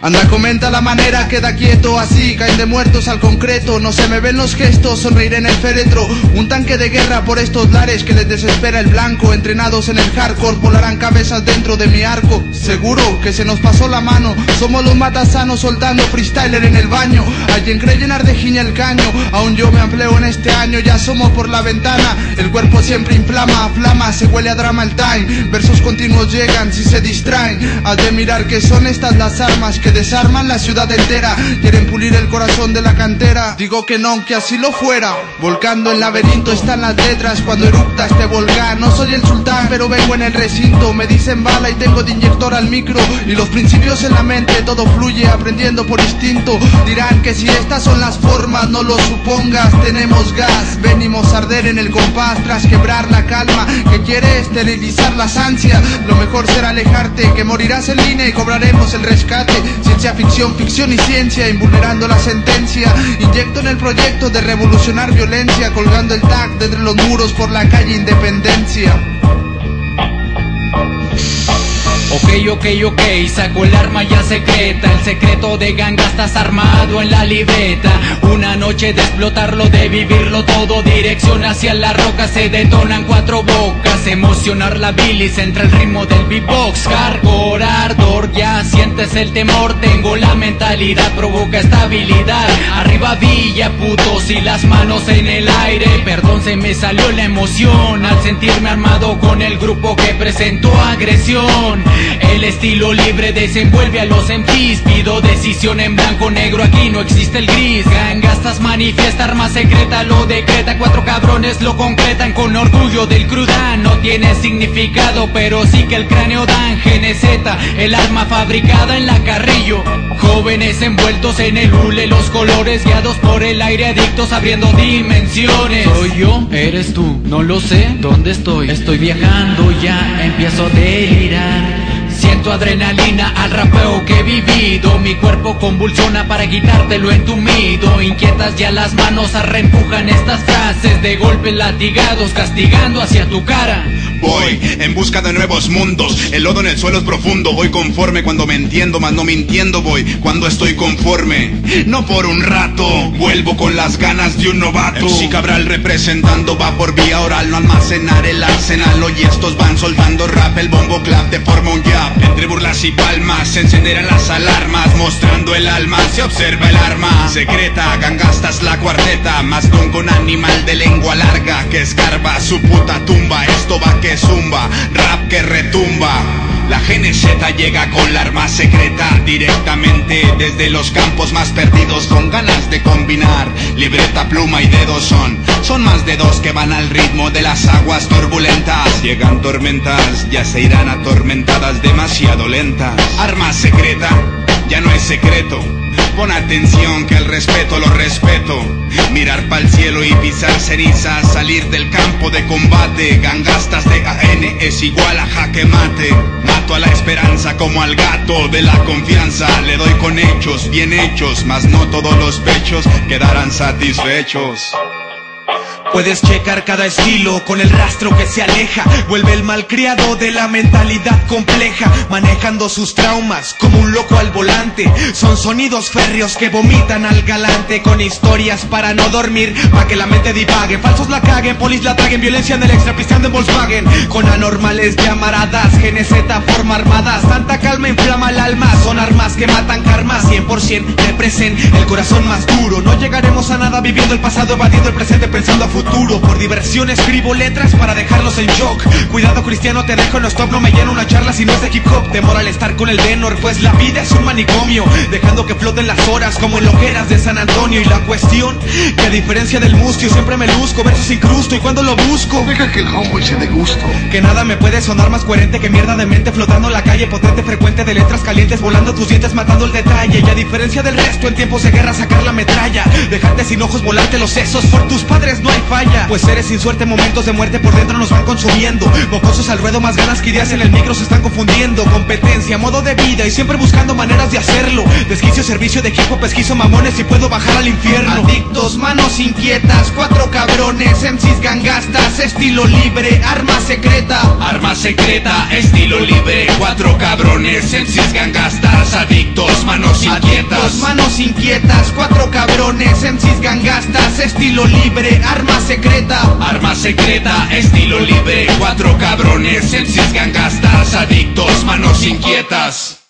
Anda, comenta la manera, queda quieto así, caen de muertos al concreto. No se me ven los gestos, sonreiré en el féretro. Un tanque de guerra por estos lares que les desespera el blanco. Entrenados en el hardcore, volarán cabezas dentro de mi arco. Seguro que se nos pasó la mano. Somos los matasanos soltando freestyler en el baño. Alguien cree llenar de giña el caño. Aún yo me empleo en este año, ya somos por la ventana. El cuerpo siempre inflama, flama, se huele a drama el time. Versos continuos llegan si se distraen. Has de mirar que son estas las armas que desarman la ciudad entera. Quieren pulir el corazón de la cantera. Digo que no, que así lo fuera. Volcando el laberinto están las letras cuando eructa este volcán. No soy el sultán, pero vengo en el recinto. Me dicen bala y tengo de inyector al micro. Y los principios en la mente, todo fluye aprendiendo por instinto. Dirán que si estas son las formas, no lo supongas. Tenemos gas, venimos a arder en el compás tras quebrar la calma. Que quiere esterilizar las ansias. Lo mejor será alejarte, que morirás en línea y cobraremos el rescate. Ciencia ficción, ficción y ciencia, invulnerando la sentencia. Inyecto en el proyecto de revolucionar violencia, colgando el tag de entre los muros por la calle Independencia. Ok, ok, ok, saco el arma ya secreta. El secreto de ganga estás armado en la libreta. Una noche de explotarlo, de vivirlo todo. Dirección hacia la roca, se detonan cuatro bocas. Emocionar la bilis entre el ritmo del beatbox. Hardcore, ardor, ya sientes el temor. Tengo la mentalidad, provoca estabilidad. Arriba villa, putos y las manos en el aire. Perdón, se me salió la emoción Al sentirme armado con el grupo que presentó agresión el estilo libre desenvuelve a los MCs Pido decisión en blanco, negro, aquí no existe el gris. Gangastas manifiesta, arma secreta lo decreta. Cuatro cabrones lo concretan con orgullo del crudán. No tiene significado, pero sí que el cráneo dan. GNZ, el arma fabricada en la Carrillo. Jóvenes envueltos en el hule, los colores guiados por el aire Adictos abriendo dimensiones. Soy yo, eres tú, no lo sé, ¿dónde estoy? Estoy viajando ya, empiezo a delirar Adrenalina al rapeo que he vivido. Mi cuerpo convulsiona para quitártelo entumido Inquietas ya las manos arrempujan estas frases De golpes latigados castigando hacia tu cara Voy en busca de nuevos mundos. El lodo en el suelo es profundo. Voy conforme cuando me entiendo, mas no mintiendo voy cuando estoy conforme. No por un rato, vuelvo con las ganas de un novato. MC Cabral representando va por vía oral, no almacenar el arsenal. Hoy estos van soltando rap, el bombo clap te forma un jab. Entre burlas y palmas se encenderán las alarmas, mostrando el alma. Se observa el arma secreta, gangastas la cuarteta, más con con animal de lengua larga que escarba su puta tumba. Esto va que zumba, rap que retumba. La GNZ llega con la arma secreta directamente desde los campos más perdidos con ganas de combinar. Libreta, pluma y dedos son, son más dedos que van al ritmo de las aguas turbulentas. Llegan tormentas, ya se irán atormentadas demasiado lentas. Arma secreta, ya no es secreto. Pon atención que el respeto lo respeto. Mirar pa'l cielo y pisar cenizas, salir del campo de combate. Gangastas de AN es igual a jaque mate. Mato a la esperanza como al gato de la confianza. Le doy con hechos bien hechos, mas no todos los pechos quedarán satisfechos. Puedes checar cada estilo con el rastro que se aleja. Vuelve el malcriado de la mentalidad compleja, manejando sus traumas como un loco al volante. Son sonidos férreos que vomitan al galante con historias para no dormir, para que la mente divague. Falsos la caguen, polis la traguen, violencia en el extra, pisteando en Volkswagen. Con anormales llamaradas, GNZ forma armada. Santa calma inflama el alma, son armas que matan karma. 100% represent el corazón más duro. No llegaremos a nada viviendo el pasado, evadiendo el presente, pensando a futuro. Por diversión escribo letras para dejarlos en shock. Cuidado cristiano, te dejo en stop, no me lleno una charla si no es de hip hop. Temor al estar con el denor, pues la vida es un manicomio. Dejando que floten las horas como en loqueras de San Antonio. Y la cuestión, que a diferencia del mustio, siempre me luzco, versos incrusto. Y cuando lo busco, Deja que el homeboy se gusto. que nada me puede sonar más coherente que mierda de mente flotando en la calle, potente, frecuente de letras calientes, volando tus dientes, matando el detalle. Y a diferencia del resto, en tiempos de guerra sacar la metralla, dejarte sin ojos, volarte los sesos. Por tus padres no hay pues eres sin suerte, momentos de muerte por dentro nos van consumiendo. Mocosos al ruedo, más ganas que ideas en el micro se están confundiendo. Competencia, modo de vida y siempre buscando maneras de hacerlo. Desquicio, servicio de equipo, pesquizo mamones y puedo bajar al al infierno. Adictos, manos inquietas, cuatro cabrones, MCs gangastas, estilo libre, arma secreta. Arma secreta, estilo libre, cuatro cabrones, MCs gangastas, adictos, manos inquietas. Adictos, manos inquietas, cuatro cabrones, MCs gangastas, estilo libre, arma secreta. Arma secreta, estilo libre, cuatro cabrones, MCs gangastas, adictos, manos inquietas.